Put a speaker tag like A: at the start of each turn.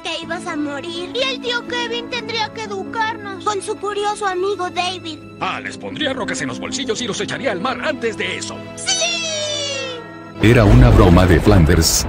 A: Que ibas a morir.
B: Y el tío Kevin tendría que educarnos.
A: Con su curioso amigo David.
C: Ah, les pondría rocas en los bolsillos y los echaría al mar antes de eso.
B: ¡Sí!
D: Era una broma de Flanders.